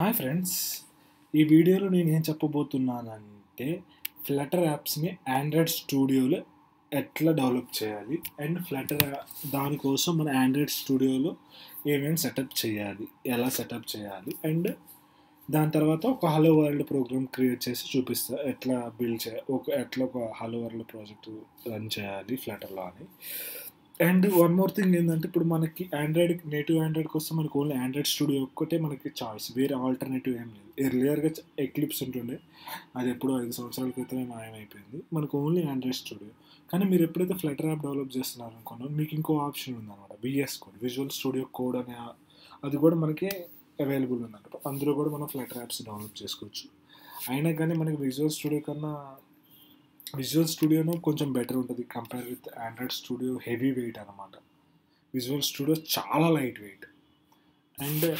Hi friends ఈ వీడియోలో నేను ఏం చెప్పబోతున్నానంటే ఫ్లటర్ యాప్స్ని ఆండ్రాయిడ్ స్టూడియోలో ఎట్లా డెవలప్ చేయాలి అండ్ ఫ్లటర్ దానికోసం మన ఆండ్రాయిడ్ స్టూడియోలో ఏమేమి సెటప్ చేయాలి ఎలా సెటప్ చేయాలి అండ్ దాని తర్వాత ఒక హలో వరల్డ్ ప్రోగ్రామ్ క్రియేట్ చేసి చూపిస్తా ఎట్లా బిల్డ్ చేయాలి ఒక ఎట్లా ఒక హలో వరల్డ్ ప్రాజెక్ట్ రన్ చేయాలి ఫ్లటర్లో అని. అండ్ వన్ మోర్ థింగ్ ఏంటంటే ఇప్పుడు మనకి ఆండ్రాయిడ్ నేటివ్ ఆండ్రాయిడ్ కోసం మనకి ఓన్లీ ఆండ్రాయిడ్ స్టూడియో ఒక్కటే మనకి చాయిస్ వేరే ఆల్టర్నేటివ్ ఏం లేదు. ఎర్లియర్గా ఎక్లిప్స్ ఉంటుండే. అది ఎప్పుడో ఐదు సంవత్సరాల క్రితమే మాయమైపోయింది. మనకు ఓన్లీ ఆండ్రాయిడ్ స్టూడియో కానీ మీరు ఎప్పుడైతే ఫ్లటర్ యాప్ డెవలప్ చేస్తున్నారు అనుకున్నా మీకు ఇంకో ఆప్షన్ ఉందన్నమాట. VS code Visual Studio code అనే అది కూడా మనకి అవైలబుల్ ఉందన్నమాట. అందులో కూడా మనం ఫ్లటర్ యాప్స్ డెవలప్ చేసుకోవచ్చు. అయినా కానీ మనకి విజువల్ స్టూడియో కన్నా విజువల్ స్టూడియోను కొంచెం బెటర్ ఉంటుంది compare with Android Studio heavy weight అనమాట విజువల్ స్టూడియో చాలా లైట్ వెయిట్ అండ్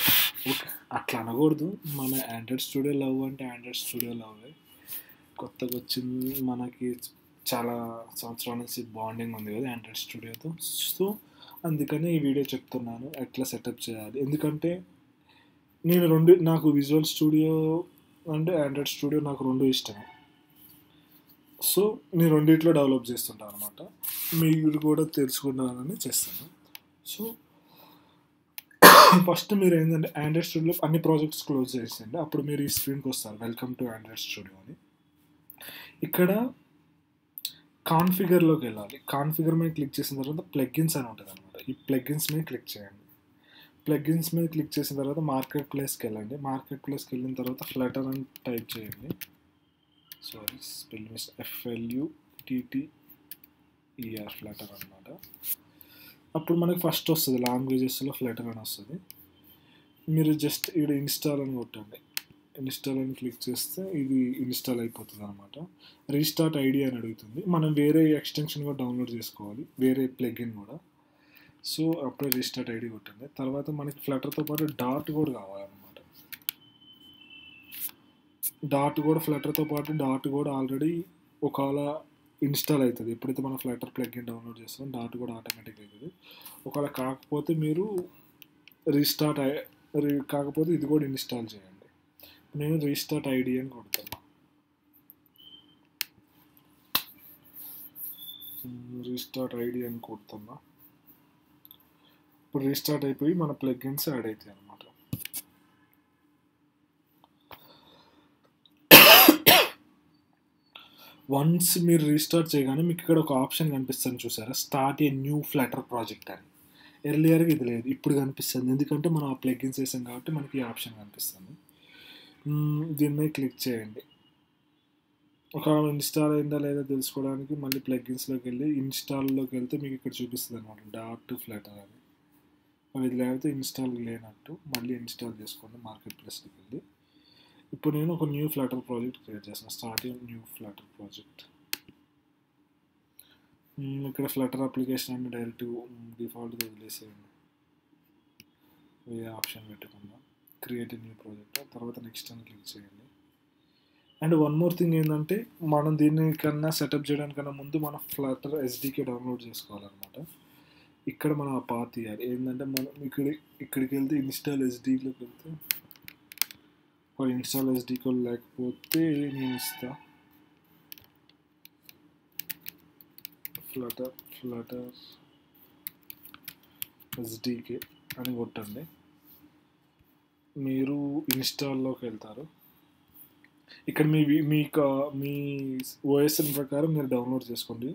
అట్లా అనకూడదు. మన ఆండ్రాయిడ్ స్టూడియో లవ్ అంటే ఆండ్రాయిడ్ స్టూడియో లవ్ కొత్తగా వచ్చింది మనకి చాలా సంవత్సరాల నుంచి బాండింగ్ ఉంది కదా ఆండ్రాయిడ్ స్టూడియోతో సో అందుకని ఈ వీడియో చెప్తున్నాను. ఎట్లా సెటప్ చేయాలి? ఎందుకంటే నేను రెండు నాకు విజువల్ స్టూడియో అంటే ఆండ్రాయిడ్ స్టూడియో నాకు రెండు ఇష్టమే. సో నేను రెండిట్లో డెవలప్ చేస్తుంటాను అనమాట మీరు కూడా తెలుసుకుంటానని చేస్తాను. సో ఫస్ట్ మీరు ఏంటంటే ఆండ్రాయిడ్ స్టూడియోలో అన్ని ప్రాజెక్ట్స్ క్లోజ్ చేసేయండి. అప్పుడు మీరు ఈ స్క్రీన్కి వస్తారు. వెల్కమ్ టు ఆండ్రాయిడ్ స్టూడియో అని. ఇక్కడ కాన్ఫిగర్లోకి వెళ్ళాలి. కాన్ఫిగర్ మీద క్లిక్ చేసిన తర్వాత ప్లగ్గిన్స్ అని ఉంటుంది అనమాట ఈ ప్లగ్గిన్స్ మీద క్లిక్ చేయండి. ప్లగ్గిన్స్ మీద క్లిక్ చేసిన తర్వాత మార్కెట్ ప్లేస్కి వెళ్ళండి. మార్కెట్ ప్లేస్కి వెళ్ళిన తర్వాత ఫ్లటర్ అని టైప్ చేయండి. Sorry spell miss F L U T T E R Flutter అనమాట అప్పుడు మనకి ఫస్ట్ వస్తుంది లాంగ్వేజెస్లో ఫ్లటర్ అని వస్తుంది. మీరు జస్ట్ ఇక్కడ ఇన్స్టాల్ అని కొట్టండి. ఇన్స్టాల్ అని క్లిక్ చేస్తే ఇది ఇన్స్టాల్ అయిపోతుంది అనమాట రీస్టార్ట్ ఐడి అని అడుగుతుంది. మనం వేరే ఎక్స్టెన్షన్ కూడా డౌన్లోడ్ చేసుకోవాలి. వేరే ప్లగ్ఇన్ కూడా. సో అప్పుడే రీస్టార్ట్ ఐడి కొట్టండి. తర్వాత మనకి ఫ్లటర్తో పాటు డాట్ కూడా కావాలన్నమాట. డాట్ కూడా ఫ్లటర్తో పాటు డాట్ కూడా ఆల్రెడీ ఒకవేళ ఇన్స్టాల్ అవుతుంది. ఎప్పుడైతే మనం ఫ్లటర్ ప్లగ్ఇన్ డౌన్లోడ్ చేస్తామో డాట్ కూడా ఆటోమేటిక్ అవుతుంది. ఒకవేళ కాకపోతే మీరు రీస్టార్ట్ కాకపోతే ఇది కూడా ఇన్స్టాల్ చేయండి. నేను రీస్టార్ట్ ఐడి అని కొడతాను. రీస్టార్ట్ ఐడి అని కొడుతున్నా. ఇప్పుడు రీస్టార్ట్ అయిపోయి మన ప్లగ్ఇన్స్ యాడ్ అవుతాయి అనమాట వన్స్ మీరు రీస్టార్ట్ చేయగానే మీకు ఇక్కడ ఒక ఆప్షన్ కనిపిస్తుంది చూసారా? Start a new Flutter project అని. ఎర్లియర్గా ఇది లేదు ఇప్పుడు కనిపిస్తుంది. ఎందుకంటే మనం ఆ ప్లగ్ఇన్స్ వేసాం కాబట్టి మనకి ఈ ఆప్షన్ కనిపిస్తుంది. దీని మీద క్లిక్ చేయండి. ఒక ఇన్స్టాల్ అయిందా లేదా తెలుసుకోవడానికి మళ్ళీ ప్లగ్గిన్స్లోకి వెళ్ళి ఇన్స్టాల్లోకి వెళ్తే మీకు ఇక్కడ చూపిస్తుంది అనమాట డాట్ ఫ్లాటర్ అని. మరి ఇది లేకపోతే ఇన్స్టాల్ లేనట్టు మళ్ళీ ఇన్స్టాల్ చేసుకోండి మార్కెట్ ప్లేస్లోకి వెళ్ళి. ఇప్పుడు నేను ఒక న్యూ ఫ్లాటర్ ప్రాజెక్ట్ క్రియేట్ చేస్తాను స్టార్టింగ్ న్యూ ఫ్లాటర్ ప్రాజెక్ట్ ఇక్కడ ఫ్లటర్ అప్లికేషన్ అని డైరెక్ట్ డిఫాల్ట్గా వదిలేసేయండి. వేరే ఆప్షన్ పెట్టుకుందాం. క్రియేట్ న్యూ ప్రాజెక్ట్ తర్వాత నెక్స్ట్ అని క్లిక్ చేయండి. అండ్ వన్ మోర్ థింగ్ ఏంటంటే మనం దీనికన్నా సెటప్ చేయడానికన్నా ముందు మనం ఫ్లటర్ ఎస్డికే డౌన్లోడ్ చేసుకోవాలన్నమాట. ఇక్కడ మనం ఆ పాత్ తీయాలి. ఏంటంటే మనం ఇక్కడ ఇక్కడికి వెళ్తే ఇన్స్టాల్ ఎస్డీలోకి వెళ్తే ఒక ఇన్స్టాల్ ఎస్డీ లేకపోతే నేను ఇస్తా ఫ్లటర్ ఫ్లటర్ ఎస్డీకే అని కొట్టండి మీరు ఇన్స్టాల్లోకి వెళ్తారు ఇక్కడ మీ వి- మీ మీ ఓఎస్ఎన్ ప్రకారం మీరు డౌన్లోడ్ చేసుకోండి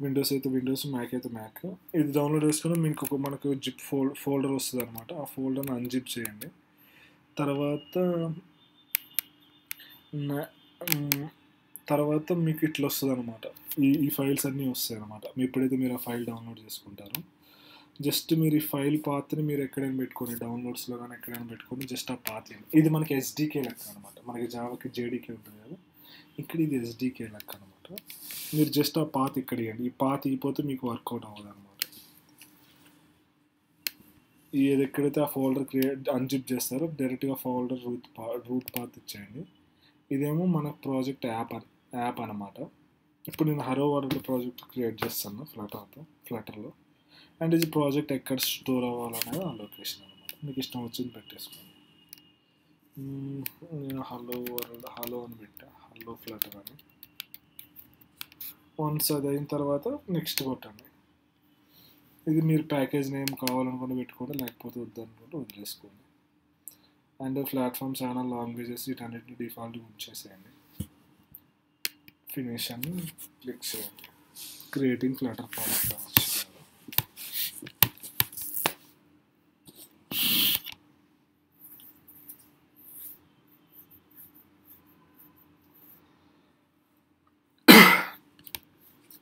విండోస్ అయితే విండోస్ మ్యాక్ అయితే మ్యాక్ ఇది డౌన్లోడ్ చేసుకుని మీకు ఒక మనకు జిప్ ఫోల్ ఫోల్డర్ వస్తుంది అనమాట ఆ ఫోల్డర్ని అన్జిప్ చేయండి తర్వాత తర్వాత మీకు ఇట్లా వస్తుంది అనమాట ఈ ఈ ఫైల్స్ అన్నీ వస్తాయి అనమాట ఎప్పుడైతే మీరు ఆ ఫైల్ డౌన్లోడ్ చేసుకుంటారో జస్ట్ మీరు ఈ ఫైల్ పాత్ని మీరు ఎక్కడైనా పెట్టుకొని డౌన్లోడ్స్లో కానీ ఎక్కడైనా పెట్టుకోండి జస్ట్ ఆ పాత్ ఇది మనకి ఎస్డీకే లెక్క అనమాట మనకి జావాకి జేడీకే ఉంటుంది కదా. ఇక్కడ ఇది ఎస్డీకే లెక్క అనమాట మీరు జస్ట్ ఆ పాత్ ఇక్కడ ఇవ్వండి ఈ పాత్ ఇగిపోతే మీకు వర్కౌట్ అవ్వదు అనమాట ఏది ఎక్కడైతే ఆ ఫోల్డర్ క్రియేట్ అన్జిప్ చేస్తారో డైరెక్ట్గా ఫోల్డర్ రూట్ పా రూట్ పాత్ ఇచ్చేయండి. ఇదేమో మన ప్రాజెక్ట్ యాప్ యాప్ అనమాట ఇప్పుడు నేను హరో వర్డ్ ప్రాజెక్ట్ క్రియేట్ చేస్తాను ఫ్లటర్తో ఫ్లటర్లో అండ్ ఇది ప్రాజెక్ట్ ఎక్కడ స్టోర్ అవ్వాలనేది ఆ లొకేషన్ అనమాట మీకు ఇష్టం వచ్చింది పెట్టేసుకోండి. నేను హలో వరల్డ్ హలో అని పెట్టా. హలో ఫ్లటర్ అని. వన్స్ అది అయిన తర్వాత నెక్స్ట్ కొట్టండి ఇది మీరు ప్యాకేజ్ నేమ్ కావాలనుకుంటే పెట్టుకోండి లేకపోతే వద్దనుకుంటే వదిలేసుకోండి. అండ్ ప్లాట్ఫామ్ చాలా లాంగ్వేజెస్ వీటన్నిటిని డిఫాల్ట్ ఉంచేసేయండి. ఫినిష్ అని క్లిక్ చేయండి. క్రియేటింగ్ ఫ్లాటర్ ప్రాజెక్ట్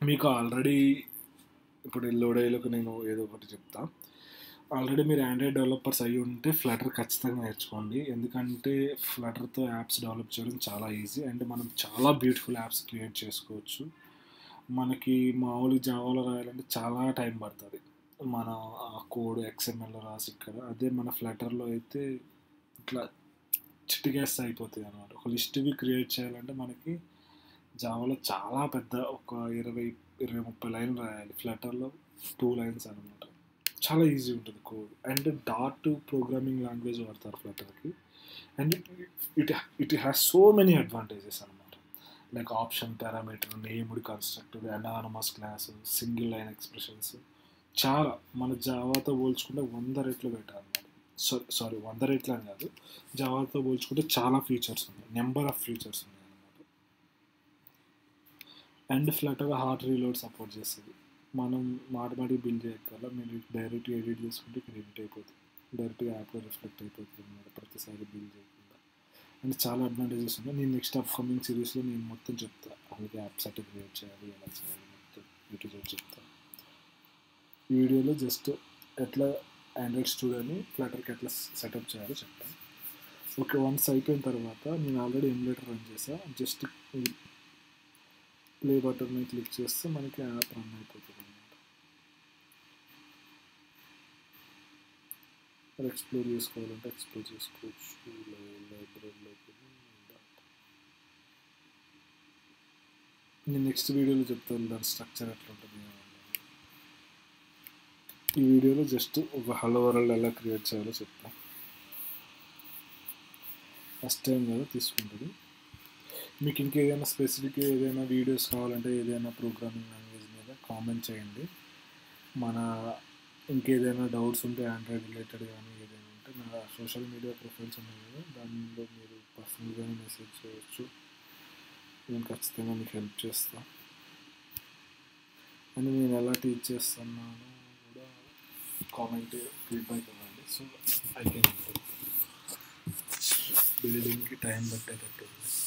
మీకు ఆల్రెడీ ఇప్పుడు లోడేలోకి నేను ఏదో ఒకటి చెప్తా. ఆల్రెడీ మీరు ఆండ్రాయిడ్ డెవలపర్స్ అయ్యి ఉంటే ఫ్లటర్ ఖచ్చితంగా నేర్చుకోండి. ఎందుకంటే ఫ్లటర్తో యాప్స్ డెవలప్ చేయడం చాలా ఈజీ అండ్ మనం చాలా బ్యూటిఫుల్ యాప్స్ క్రియేట్ చేసుకోవచ్చు. మనకి మామూలు జావాలో రాయాలంటే చాలా టైం పడుతుంది. మన ఆ కోడ్ ఎక్స్ఎంఎల్లో రాసి ఇక్కడ. అదే మన ఫ్లటర్లో అయితే ఇట్లా చిటికేస్తే అయిపోతుంది అనమాట ఒక లిస్ట్వి క్రియేట్ చేయాలంటే మనకి జావాలో చాలా పెద్ద ఒక ఇరవై ఇరవై ముప్పై లైన్లు రాయాలి. ఫ్లటర్లో టూ లైన్స్ అనమాట చాలా ఈజీ ఉంటుంది కోడ్ అండ్ డాట్ ప్రోగ్రామింగ్ లాంగ్వేజ్ వాడతారు ఫ్లటర్కి and it it has so many advantages అనమాట like option parameter named constructor anonymous class single line expressions చాలా మన జావాతో పోల్చుకుంటే వంద రెట్లు బెటర్ అనమాట సారీ వంద రెట్లు అని కాదు. జావాతో పోల్చుకుంటే చాలా ఫీచర్స్ ఉన్నాయి. నెంబర్ ఆఫ్ ఫీచర్స్ ఉన్నాయి. And Flutter hot reload support చేస్తుంది. మనం మాడబడి బిల్డ్ చేయగల మీరు డైరెక్ట్గా ఎడిట్ చేసుకుంటే ఇక్కడ ఎడిట్ అయిపోతుంది. డైరెక్ట్గా యాప్లో రిఫ్లెక్ట్ అయిపోతుంది అనమాట ప్రతిసారి బిల్డ్ చేయకుండా. అండ్ చాలా అడ్వాంటేజెస్ ఉన్నాయి. నేను నెక్స్ట్ అప్కమింగ్ సిరీస్లో నేను మొత్తం చెప్తా. అలాగే యాప్ సర్టిఫికేట్ క్రియేట్ చేయాలి ఎలా చేయాలి మొత్తం యూట్యూబ్ చెప్తా. ఈ వీడియోలో జస్ట్ ఎట్లా ఆండ్రాయిడ్ స్టూడియోని ఫ్లటర్కి ఎట్లా సెటప్ చేయాలో చెప్తాను ఓకే వన్స్ అయిపోయిన తర్వాత నేను ఆల్రెడీ ఎమ్యులేటర్ రన్ చేసా. జస్ట్ ప్లే బటన్ మీద క్లిక్ చేస్తే మనకి యాప్ రన్ అయిపోతుంది అనమాట ఎక్స్ప్లోర్ చేసుకోవాలంటే ఎక్స్ప్లోర్ చేసుకోవచ్చు. లైబ్రరీలోకి నేను నెక్స్ట్ వీడియోలో చెప్తాను దాని స్ట్రక్చర్ ఎట్లా ఉంటుంది. ఈ వీడియోలో జస్ట్ ఒక హలో వరల్డ్ ఎలా క్రియేట్ చేయాలో చెప్తాను. ఫస్ట్ టైం కదా తీసుకుంటుంది. మీకు ఇంకేదైనా స్పెసిఫిక్ ఏదైనా వీడియోస్ కావాలంటే ఏదైనా ప్రోగ్రామింగ్ లాంగ్వేజ్ మీద కామెంట్ చేయండి. మన ఇంకేదైనా డౌట్స్ ఉంటే ఆండ్రాయిడ్ రిలేటెడ్ కానీ ఏదైనా ఉంటే నా సోషల్ మీడియా ప్రొఫైల్స్ ఉన్నాయి కదా దానిలో మీరు పర్సనల్గానే మెసేజ్ చేయవచ్చు నేను ఖచ్చితంగా మీకు హెల్ప్ చేస్తాను అండ్ నేను ఎలా టీచ్ చేస్తున్నానో కూడా కామెంట్ ఫీడ్బ్యాక్ ఇవ్వండి. సో ఐ కెన్ బిల్డింగ్కి టైం పట్టేటట్టు ఉంది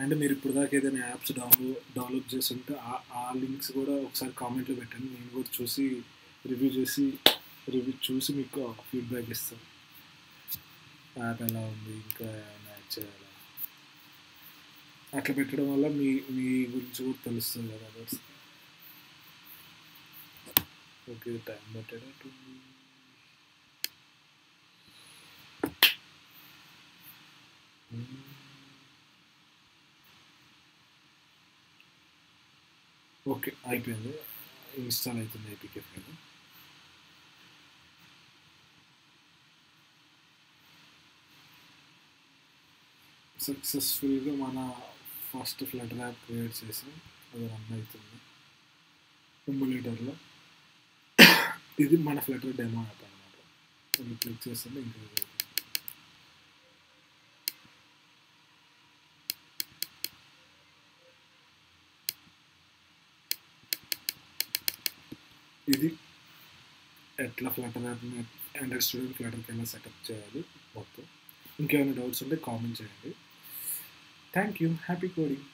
అండ్ మీరు ఇప్పుడు దాకా ఏదైనా యాప్స్ డౌన్లోడ్ డెవలప్ చేసి ఉంటే ఆ- ఆ లింక్స్ కూడా ఒకసారి కామెంట్లో పెట్టండి. నేను కూడా చూసి రివ్యూ చేసి రివ్యూ చూసి మీకు ఫీడ్బ్యాక్ ఇస్తాను. యాప్ ఎలా ఉంది? ఇంకా ఏమైనా యాడ్ చేయాలా? అట్లా పెట్టడం వల్ల మీ మీ గురించి కూడా తెలుస్తుంది కదా అదర్స్. ఓకే టైం పట్టేటట్టు Mm-hmm. ఓకే అయిపోయింది. ఇన్స్టాల్ అవుతుంది ఏపీకే ఫైల్ సక్సెస్ఫుల్గా మన ఫస్ట్ ఫ్లటర్ యాప్ క్రియేట్ చేసి. అది రన్ అవుతుంది. ఎమ్యులేటర్లో ఇది మన ఫ్లటర్ డెమో యాప్ అనమాట క్లిక్ చేస్తే ఇంక్రీజ్ అవుతుంది ఇది ఎట్లా ఫ్లటర్ యాప్ని ఆండ్రాయిడ్ స్టూడియో ఫ్లటర్కి ఎలా సెటప్ చేయాలి మొత్తం. ఇంకేమైనా డౌట్స్ ఉంటే కామెంట్ చేయండి. Thank you happy coding